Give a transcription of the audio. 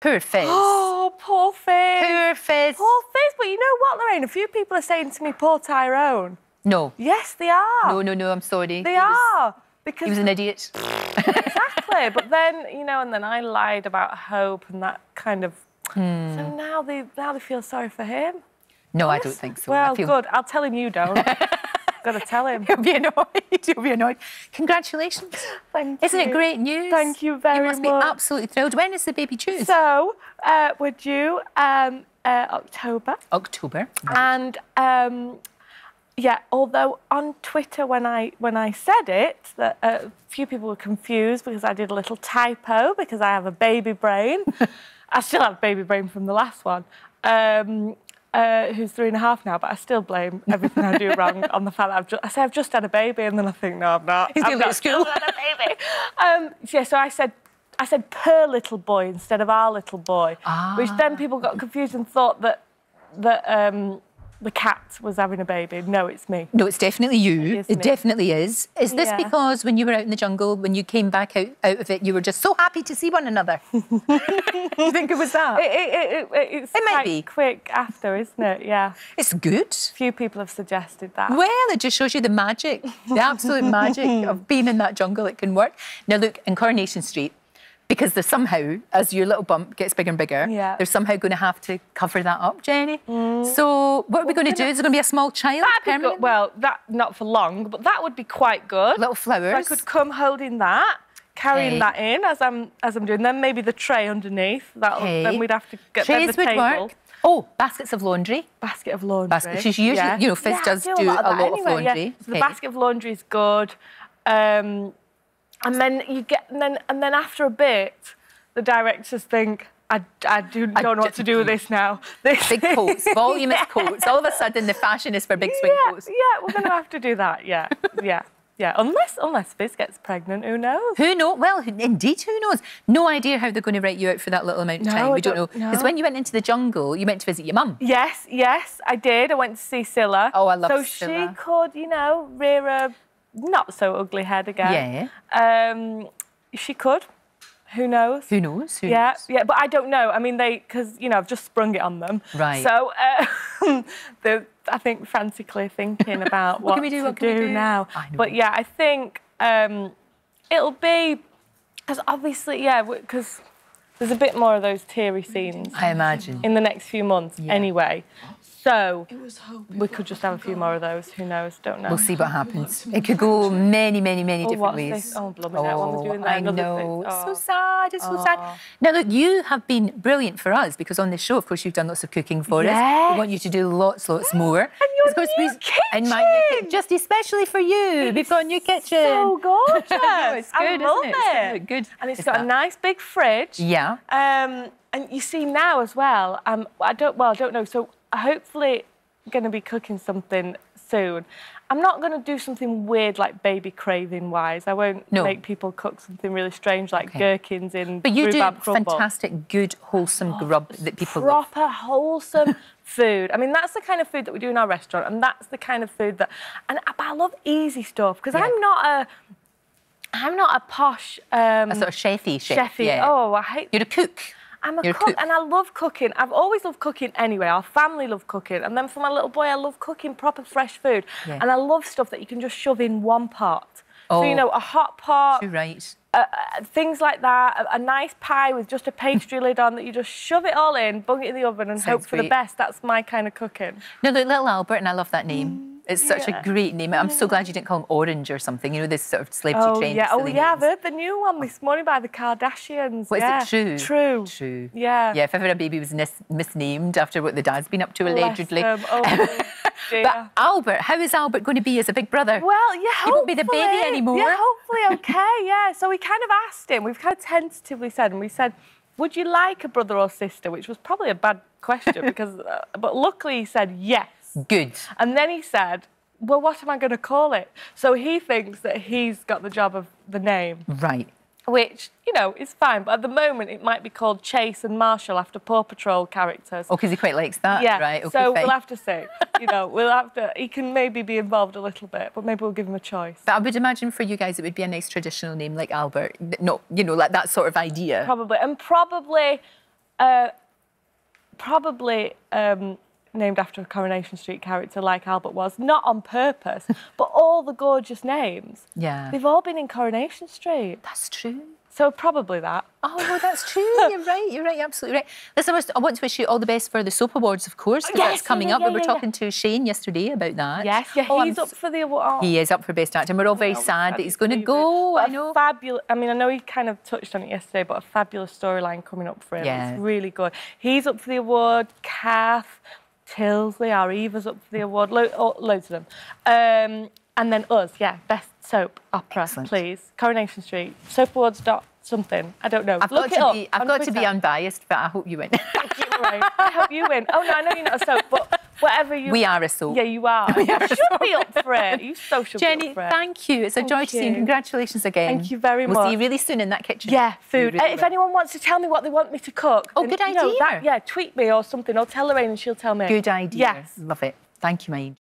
Poor Fizz. Oh, poor Fizz. Poor Fizz. Poor Fizz. But you know what, Lorraine? A few people are saying to me, poor Tyrone. No. Yes, they are. No, no, no, I'm sorry. They He was- are. Because He was an idiot. exactly. but then, you know, and then I lied about Hope and that kind of. Hmm. So now they now they feel sorry for him. No, I don't think so. Well, feel good. I'll tell him you don't. Got to tell him. He'll be annoyed. He'll be annoyed. Congratulations. Thank Isn't you. it great news? Thank you very much. You must much. be absolutely thrilled. When is the baby due? So uh, we're due um, uh, October, October. and um, yeah. Although on Twitter when I when I said it, that uh, a few people were confused because I did a little typo because I have a baby brain. I still have baby brain from the last one. Um, uh, who's three and a half now, but I still blame everything I do wrong on the fact that I've just, I say I've just had a baby, and then I think, no, I'm not. He's gonna be at school. had a baby. Um, yeah, so I said, I said per little boy instead of our little boy, which then people got confused and thought that that um, the cat was having a baby. No, it's me. No, it's definitely you. is It definitely is. Is this Yeah. because when you were out in the jungle, when you came back out, out of it, you were just so happy to see one another? you think it was that? It, it, it, it, it's It might be. quick after, isn't it? Yeah. It's good. Few people have suggested that. Well, it just shows you the magic, the absolute magic of being in that jungle. It can work. Now, look, in Coronation Street, because there's somehow, as your little bump gets bigger and bigger, Yeah. they're somehow going to have to cover that up, Jenny. So, what are we going to do? Is it going to be a small child? Well, that not for long, but that would be quite good. Little So I could come holding that, carrying Okay. that in as I'm as I'm doing. Then maybe the tray underneath. That Okay. then we'd have to get Trays the would table. work. Oh, baskets of laundry. Basket of laundry. Basket- she's usually- you know, Fizz yeah, does do, a lot of, a lot of anyway, yeah. laundry. So the basket of laundry is good. Um, and then you get and then and then after a bit, the directors think. I, I do, don't know what to do with this now. This Big coats, voluminous coats. All of a sudden, the fashion is for big swing yeah, coats. yeah, we're going to have to do that. Yeah, yeah, yeah. Unless unless Fizz gets pregnant, who knows? Who knows? Well, indeed, who knows? No idea how they're going to write you out for that little amount of No, time. I We don't know. don't know. Because when you went into the jungle, you went to visit your mum. Yes, yes, I did. I went to see Cilla. Oh, I love So Cilla. she could, you know, rear a not so ugly head again. Yeah. Um, she could. Who knows? Who knows? Who yeah, knows? yeah, but I don't know. I mean, they because you know I've just sprung it on them. Right. So uh, they're, I think frantically thinking about What what, can we do, what can we do? now. I know. But yeah, I think um, it'll be because obviously, yeah, because there's a bit more of those teary scenes I imagine. in the next few months Yeah. anyway. So we could just have a few more of those. Who knows? Don't know. We'll see what happens. It could go many, many, many Oh, different what's ways. this? Oh, blooming hell, what am I doing there? I Another know. thing. It's so Oh. sad. It's so sad. Now, look, you have been brilliant for us because on this show, of course, you've done lots of cooking for us. Yes. We want you to do lots, lots more. And your of course, new we- and my new kitchen. kitchen, just especially for you. We've got a new kitchen. So gorgeous. it's I good, love isn't it? It's good. And it's Is got a nice big fridge. Yeah. Um, and you see now as well. Um, I don't. Well, I don't know. So hopefully, going to be cooking something soon. I'm not going to do something weird like baby craving wise. I won't No. make people cook something really strange like Okay. gherkins in But you do fantastic, good, wholesome grub that people love. proper wholesome food. I mean, that's the kind of food that we do in our restaurant, and that's the kind of food that. And I, I love easy stuff because Yeah. I'm not a. I'm not a posh. Um, A sort of chefy chef. chefy. Yeah. Oh, I hate. You're a cook. I'm a You're cook, and I love cooking. I've always loved cooking anyway. Our family love cooking, and then for my little boy, I love cooking proper fresh food, Yeah. and I love stuff that you can just shove in one pot. So Oh. you know, a hot pot, right. uh, uh, things like that. A, a nice pie with just a pastry lid on that you just shove it all in, bung it in the oven, and Sounds hope for the best. That's my kind of cooking. No, look, Little Albert, and I love that name. It's such yeah. a great name. I'm so glad you didn't call him Orange or something. You know, this sort of celebrity Oh trend. yeah, oh yeah. I've heard the new one this morning by the Kardashians. What is yeah. it? True. True. True. Yeah. Yeah, if ever a baby was mis- misnamed after what the dad's been up to allegedly. Oh. But Albert, how is Albert going to be as a big brother? Well, yeah, He won't be the baby anymore. Yeah, hopefully, okay, yeah. So we kind of asked him. We've kind of tentatively said, and we said, "Would you like a brother or sister?" Which was probably a bad question because, uh, but luckily he said yes. Good. And then he said, "Well, what am I going to call it?" So he thinks that he's got the job of the name, Right. which you know is fine. But at the moment, it might be called Chase and Marshall after Paw Patrol characters. Oh, because he quite likes that. Yeah, Right. Okay, so fine. we'll have to see. You know, we'll have to. He can maybe be involved a little bit, but maybe we'll give him a choice. But I would imagine for you guys it would be a nice traditional name like Albert. No, you know, like that sort of idea. Probably, and probably Uh, probably um, named after a Coronation Street character like Albert was, not on purpose, but all the gorgeous names. Yeah. They've all been in Coronation Street. That's true. So probably that. Oh, well, that's true. You're right. You're right. You're absolutely right. Listen, I was- I want to wish you all the best for the Soap Awards, of course, 'cause Yes, that's coming yeah, up. yeah, we were yeah, yeah. talking to Shayne yesterday about that. Yes, yeah, Oh, I'm he's up for the award. He is up for Best Actor, and we're all very sad that he's going to go. But I a know. Fabulous. I mean, I know he kind of touched on it yesterday, but a fabulous storyline coming up for him. Yeah. It's really good. He's up for the award. Kath, Tyldesley, our Eva's up for the award. Lo- oh, loads of them. Um, and then us, yeah, best soap opera, Excellent. please. Coronation Street. Soap awards dot something. I don't know. I've Look got it to up be. I've got to be unbiased, but I hope you win. You're right. I hope you win. Oh no, I know you're not a soap, but whatever you. we are a soap. Yeah, you are. you should be up for it. You so should Jenny, up for it. thank you. It's a joy to see you. you. Congratulations again. Thank you very much. We'll see you really soon in that kitchen. Yeah, food. really if will. anyone wants to tell me what they want me to cook, Oh, then, good you know, idea. that- yeah, tweet me or something, or tell Lorraine and she'll tell me. Good idea. Yes. Love it. Thank you, angel.